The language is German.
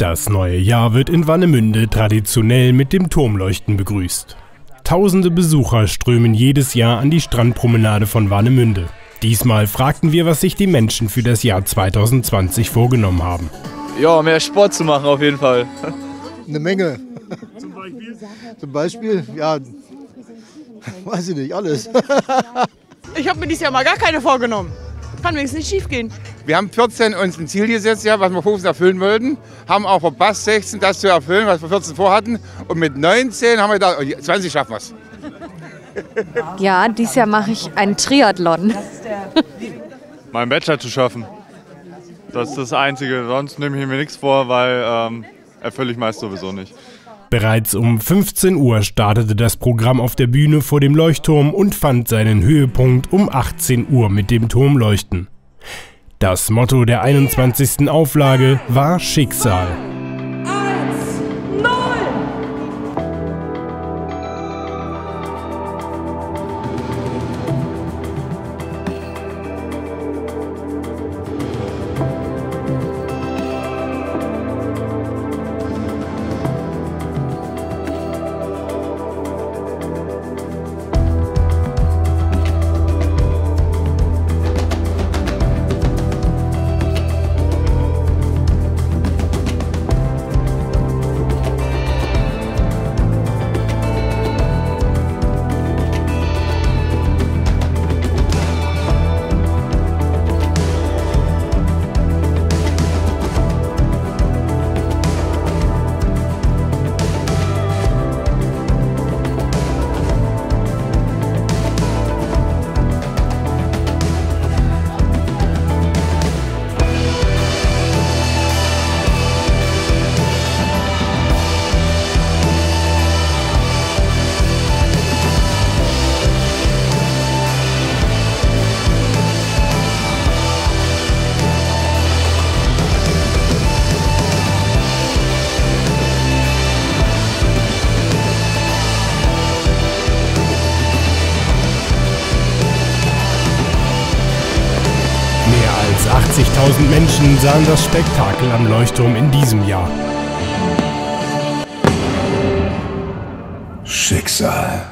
Das neue Jahr wird in Wannemünde traditionell mit dem Turmleuchten begrüßt. Tausende Besucher strömen jedes Jahr an die Strandpromenade von Warnemünde. Diesmal fragten wir, was sich die Menschen für das Jahr 2020 vorgenommen haben. Ja, mehr Sport zu machen auf jeden Fall. Eine Menge. Zum Beispiel? Zum Beispiel, ja, weiß ich nicht, alles. ich habe mir dieses Jahr mal gar keine vorgenommen. Kann wenigstens nicht schief gehen. Wir haben 14 uns ein Ziel gesetzt, ja, was wir 15 erfüllen wollten, haben auch verpasst, 16 das zu erfüllen, was wir 14 vorhatten. Und mit 19 haben wir da, 20 schaffen wir es. Ja, dieses Jahr mache ich einen Triathlon. Meinen Bachelor zu schaffen. Das ist das Einzige. Sonst nehme ich mir nichts vor, weil ähm, erfülle ich meist sowieso nicht. Bereits um 15 Uhr startete das Programm auf der Bühne vor dem Leuchtturm und fand seinen Höhepunkt um 18 Uhr mit dem Turmleuchten. Das Motto der 21. Auflage war Schicksal. Als 80.000 Menschen sahen das Spektakel am Leuchtturm in diesem Jahr. Schicksal.